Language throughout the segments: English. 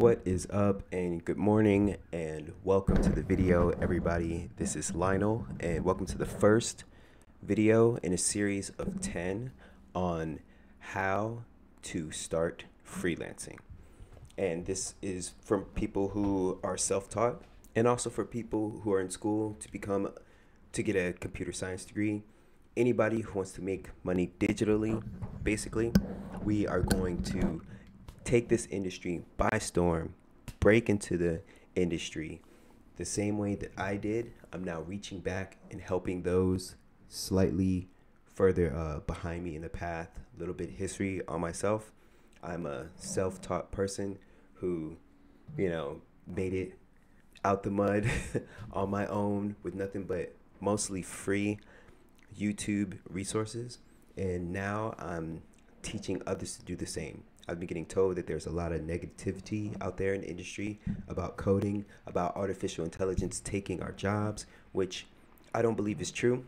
What is up and good morning and welcome to the video everybody. This is Lionel and welcome to the first video in a series of 10 on how to start freelancing. And this is from people who are self-taught and also for people who are in school to become to get a computer science degree. Anybody who wants to make money digitally, basically, we are going to take this industry by storm, break into the industry the same way that I did. I'm now reaching back and helping those slightly further uh, behind me in the path. A little bit history on myself. I'm a self-taught person who, you know, made it out the mud on my own with nothing but mostly free YouTube resources. And now I'm teaching others to do the same. I've been getting told that there's a lot of negativity out there in the industry about coding, about artificial intelligence taking our jobs, which I don't believe is true.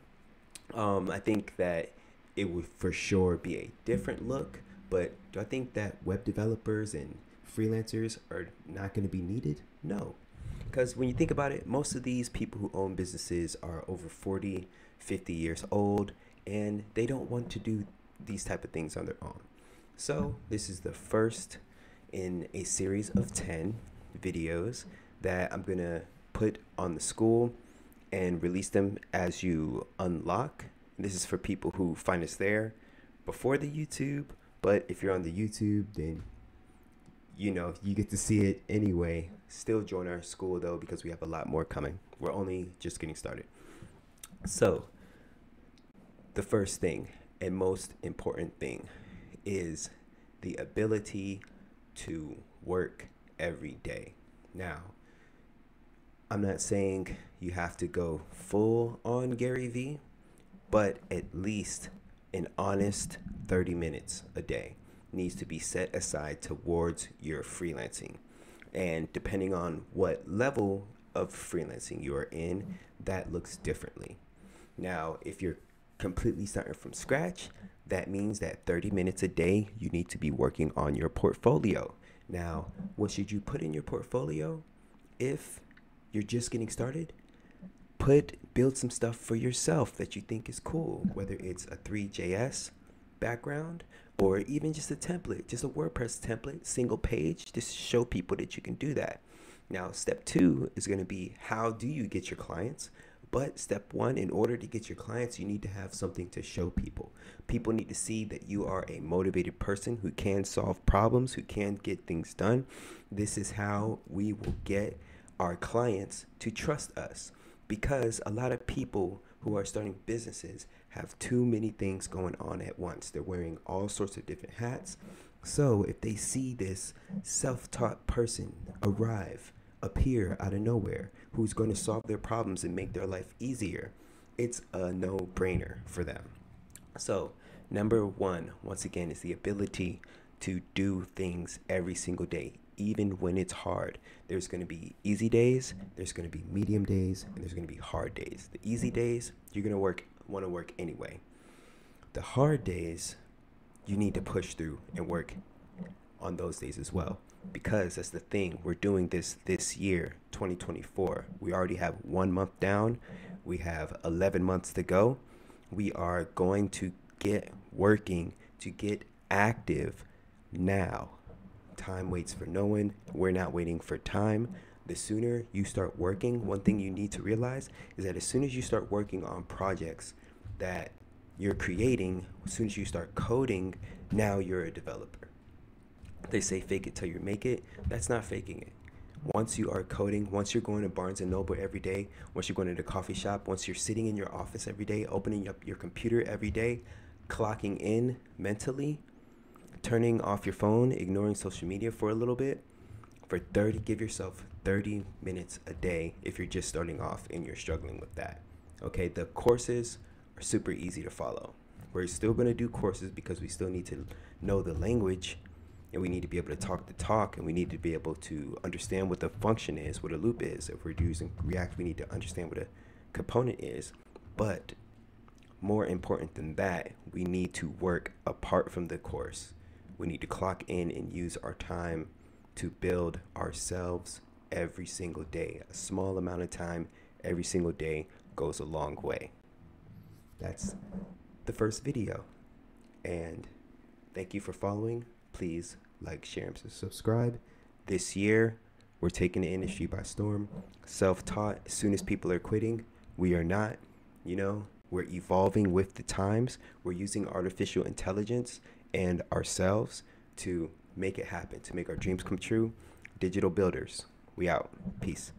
Um, I think that it would for sure be a different look, but do I think that web developers and freelancers are not going to be needed? No. Because when you think about it, most of these people who own businesses are over 40, 50 years old, and they don't want to do these type of things on their own. So this is the first in a series of 10 videos that I'm going to put on the Skool and release them as you unlock. This is for people who find us there before the YouTube, but if you're on the YouTube, then you know, you get to see it anyway. Still join our Skool though because we have a lot more coming. We're only just getting started. So, the first thing and most important thing is the ability to work every day. Now, I'm not saying you have to go full on Gary Vee, but at least an honest 30 minutes a day needs to be set aside towards your freelancing. And depending on what level of freelancing you are in, that looks differently. Now, if you're completely starting from scratch, that means that 30 minutes a day, you need to be working on your portfolio. Now, what should you put in your portfolio? If you're just getting started, put build some stuff for yourself that you think is cool, whether it's a Three.js background or even just a template, just a WordPress template, single page, just show people that you can do that. Now, step two is going to be how do you get your clients? But step one, in order to get your clients, you need to have something to show people. People need to see that you are a motivated person who can solve problems, who can get things done. This is how we will get our clients to trust us because a lot of people who are starting businesses have too many things going on at once. They're wearing all sorts of different hats. So if they see this self taught person arrive, appear out of nowhere, who's going to solve their problems and make their life easier, it's a no brainer for them. So, number one, once again, is the ability to do things every single day, even when it's hard. There's going to be easy days, there's going to be medium days, and there's going to be hard days. The easy days, you're going to work want to work anyway. The hard days, you need to push through and work on those days as well. Because that's the thing we're doing this this year 2024 we already have one month down. We have 11 months to go. We are going to get working to get active now. Time waits for no one. We're not waiting for time. The sooner you start working one thing you need to realize is that as soon as you start working on projects that you're creating as soon as you start coding now you're a developer they say fake it till you make it. That's not faking it. Once you are coding, once you're going to Barnes and Noble every day, once you're going to the coffee shop, once you're sitting in your office every day, opening up your computer every day, clocking in mentally, turning off your phone, ignoring social media for a little bit, for 30 give yourself 30 minutes a day if you're just starting off and you're struggling with that. Okay, the courses are super easy to follow. We're still going to do courses because we still need to know the language and we need to be able to talk the talk and we need to be able to understand what the function is, what a loop is. If we're using React, we need to understand what a component is. But more important than that, we need to work apart from the course. We need to clock in and use our time to build ourselves every single day. A small amount of time every single day goes a long way. That's the first video. And thank you for following. Please like, share, and subscribe. This year, we're taking the industry by storm. Self taught, as soon as people are quitting, we are not. You know, we're evolving with the times. We're using artificial intelligence and ourselves to make it happen, to make our dreams come true. Digital builders, we out. Peace.